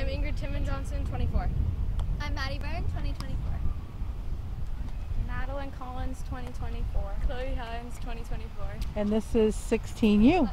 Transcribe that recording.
I'm Ingrid Timmon Johnson, 24. I'm Maddie Byrne, 2024. Madeline Collins, 2024. Chloe Hines, 2024. And this is 16U.